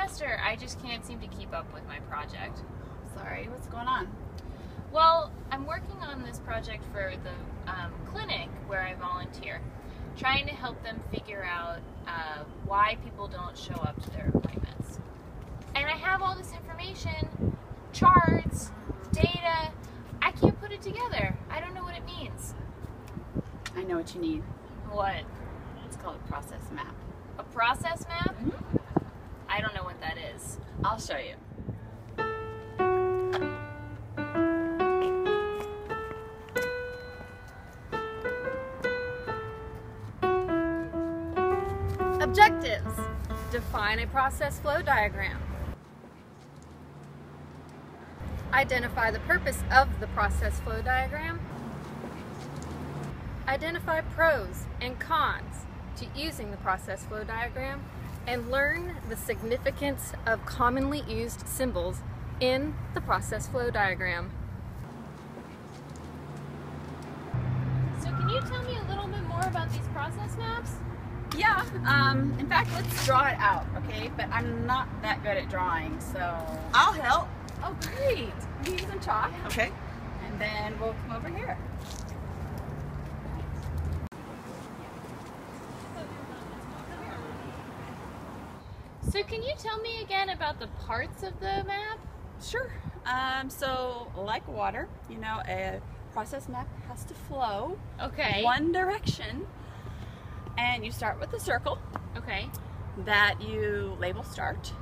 semester, I just can't seem to keep up with my project. Sorry, what's going on? Well, I'm working on this project for the um, clinic where I volunteer, trying to help them figure out uh, why people don't show up to their appointments. And I have all this information, charts, data. I can't put it together. I don't know what it means. I know what you need. What? It's called a process map. A process map? I don't know what that is. I'll show you. Objectives. Define a process flow diagram. Identify the purpose of the process flow diagram. Identify pros and cons to using the process flow diagram and learn the significance of commonly used symbols in the process flow diagram. So, can you tell me a little bit more about these process maps? Yeah, um, in fact, let's draw it out, okay? But I'm not that good at drawing, so. I'll help. Oh, great. You use some chalk, Okay. and then we'll come over here. So, can you tell me again about the parts of the map? Sure. Um, so, like water, you know, a process map has to flow Okay. one direction, and you start with a circle Okay. that you label start,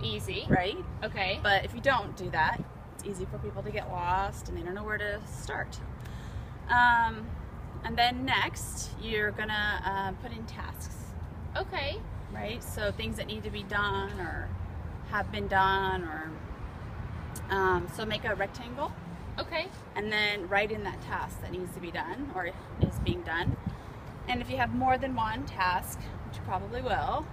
Easy. right? Okay. But if you don't do that, it's easy for people to get lost and they don't know where to start. Um, and then next, you're gonna uh, put in tasks, Okay. Right? So things that need to be done or have been done, or um, so make a rectangle Okay. and then write in that task that needs to be done or is being done. And if you have more than one task, which you probably will,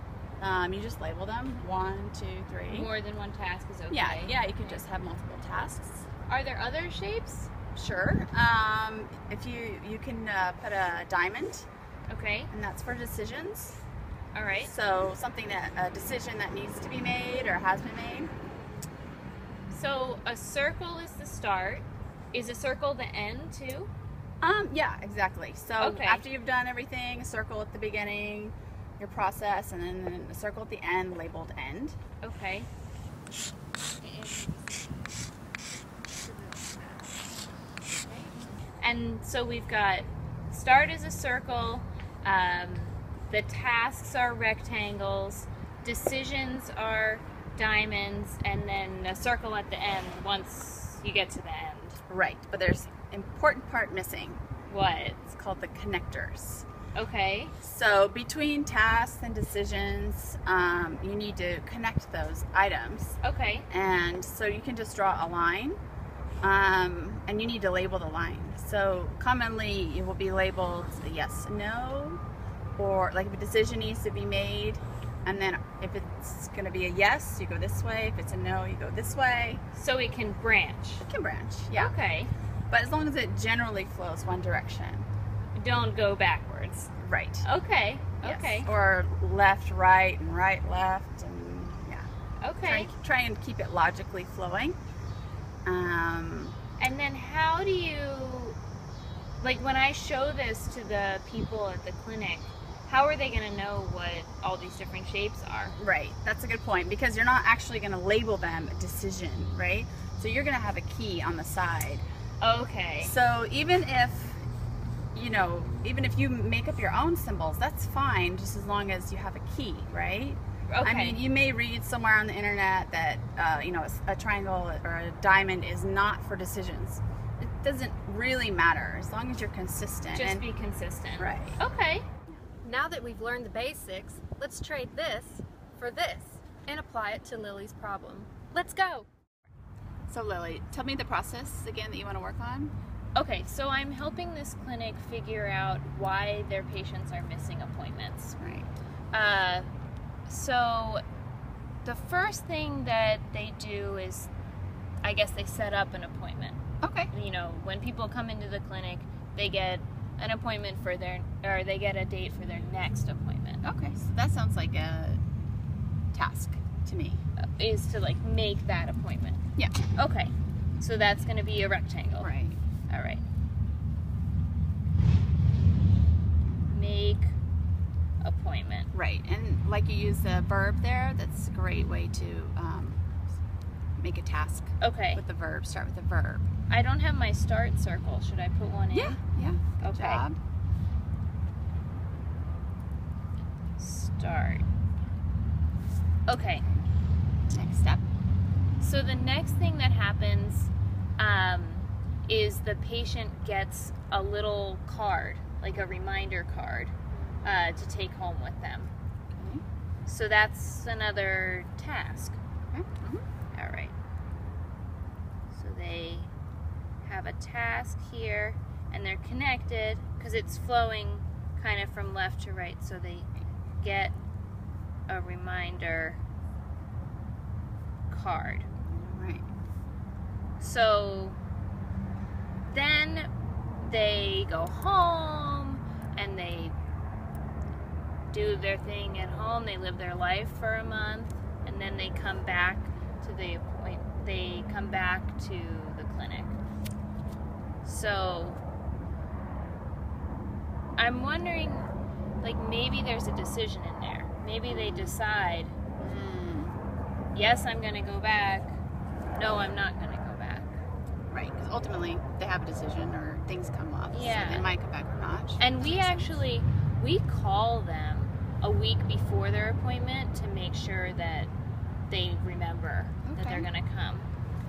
um, you just label them one, two, three. More than one task is okay. Yeah, yeah, you could just have multiple tasks. Are there other shapes? Sure. Um, if you you can uh, put a diamond, Okay. and that's for decisions. All right. So something that a decision that needs to be made or has been made. So a circle is the start. Is a circle the end too? Um, yeah, exactly. So Okay. after you've done everything, a circle at the beginning, your process, and then a circle at the end labeled end. Okay. And so we've got start as a circle, um, the tasks are rectangles, decisions are diamonds, and then a circle at the end once you get to the end. Right, but there's important part missing. What? It's called the connectors. Okay. So between tasks and decisions, um, you need to connect those items. Okay. and so you can just draw a line um, and you need to label the line so commonly it will be labeled yes no or like if a decision needs to be made and then if it's going to be a yes you go this way if it's a no you go this way So it can branch. it can branch yeah Okay. but as long as it generally flows one direction Don't go backwards. right Okay. Yes. Okay. or left right and right left and yeah Okay. try, try and keep it logically flowing um, And then how do you like when I show this to the people at the clinic, how are they going to know what all these different shapes are? Right, that's a good point because you're not actually going to label them a decision, right? So you're going to have a key on the side. Okay. So even if, you know, even if you make up your own symbols, that's fine just as long as you have a key, right? Okay. I mean, you may read somewhere on the internet that, uh, you know, a triangle or a diamond is not for decisions. It doesn't really matter as long as you're consistent. just and- be consistent. right. Okay. Now that we've learned the basics, let's trade this for this and apply it to Lily's problem. Let's go! So Lily, tell me the process again that you want to work on. Okay, so I'm helping this clinic figure out why their patients are missing appointments. Right. Uh, so the first thing that they do is, I guess they set up an appointment. Okay. You know, when people come into the clinic, they get an appointment for their, or they get a date for their next appointment. Okay, so that sounds like a task. to me. is to like make that appointment. Yeah. Okay. So that's going to be a rectangle. Right. All right. Make appointment. Right. And like you use the verb there, that's a great way to um, make a task Okay. with the verb. Start with the verb. I don't have my start circle. Should I put one in? Yeah. Yeah. Good Okay. job. Start. Okay. Next step. So the next thing that happens um, is the patient gets a little card, like a reminder card, uh, to take home with them. Okay. So that's another task. Okay. Mhm. All right. So they have a task here, and they're connected because it's flowing kind of from left to right. So they get a reminder card. All right. So then they go home and they do their thing at home. They live their life for a month and then they come back to the appoint they come back to the clinic. So I'm wondering like maybe there's a decision in there. Maybe they decide, Mm, yes, I'm going to go back. No, I'm not going to go back. right. Because ultimately they have a decision or things come up. Yeah. So they might come back or not. And we actually we call them a week before their appointment to make sure that they remember that they're going to come.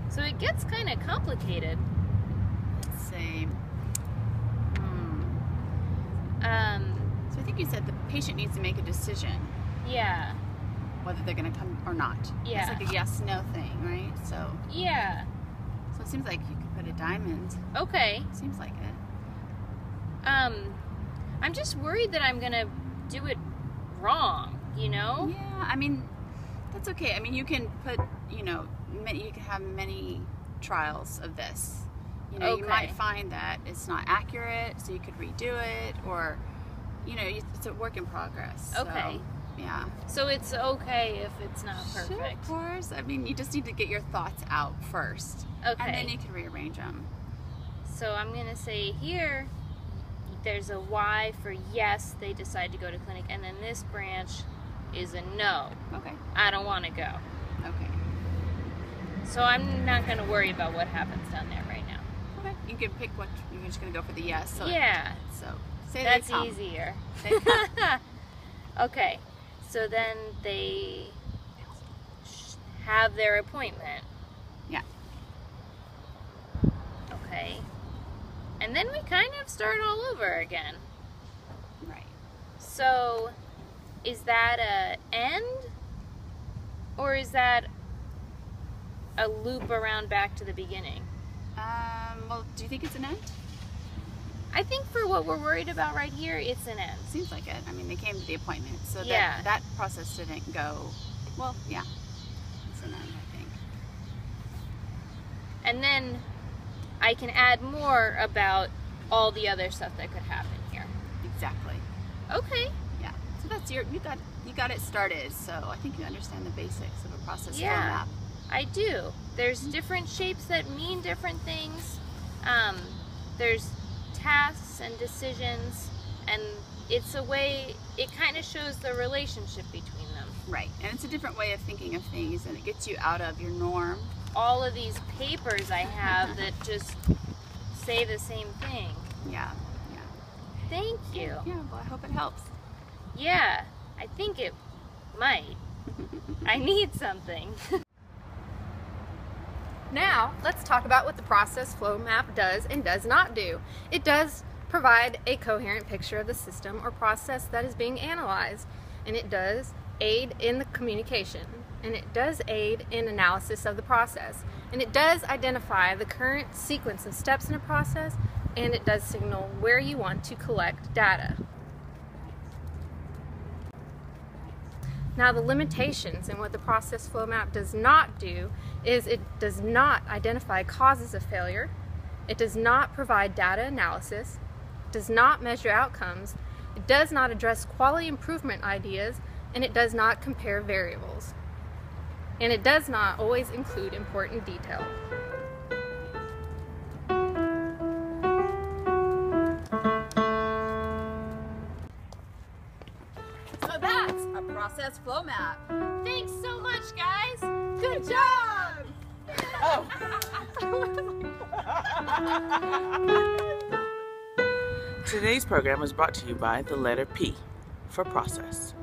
So it gets kind of complicated. Let's see. Hmm. Um, So I think you said the patient needs to make a decision yeah, whether they're going to come or not. Yeah. It's like a yes no thing, right? So yeah. so it seems like you could put a diamond. Okay. Seems like it. Um, I'm just worried that I'm going to do it wrong, you know? Yeah, I mean, that's okay. I mean, you can put, you know, you can have many trials of this. You know, you might find that it's not accurate, so you could redo it, or, you know, it's a work in progress. so, Okay. yeah. So it's okay if it's not Sure, perfect. of course. I mean, you just need to get your thoughts out first, and then you can rearrange them. So I'm going to say here there's a Y for yes, they decide to go to clinic, and then this branch is a no. Okay. I don't want to go. Okay. So I'm not going to worry about what happens down there right now. Okay. You can pick what you're just gonna go for the yes. So yeah, So say that's easier. Okay, so then they have their appointment. Yeah. Okay. And then we kind of start all over again. right. So, is that a end, or is that a loop around back to the beginning? Um. Well, do you think it's an end? I think for what we're worried about right here, it's an end. Seems like it. I mean, they came to the appointment, so Yeah. that that process didn't go. Well, yeah, it's an end, I think. And then I can add more about all the other stuff that could happen here. Exactly. Okay. That's your you got you got it started. So I think you understand the basics of a process flow Yeah. map. I do. There's different shapes that mean different things. Um, there's tasks and decisions, and it's a way, it kind of shows the relationship between them. Right. And it's a different way of thinking of things, and it gets you out of your norm. All of these papers I have that just say the same thing. Yeah. Yeah. Thank you. Yeah. Well, I hope it helps. Yeah, I think it might. I need something. Now, let's talk about what the process flow map does and does not do. It does provide a coherent picture of the system or process that is being analyzed, and it does aid in the communication, and it does aid in analysis of the process, and it does identify the current sequence of steps in a process, and it does signal where you want to collect data. Now, the limitations in what the process flow map does not do is it does not identify causes of failure, it does not provide data analysis, does not measure outcomes, it does not address quality improvement ideas, and it does not compare variables. and it does not always include important detail. Process flow map. Thanks so much, guys. Good job! Oh. Today's program was brought to you by the letter P for process.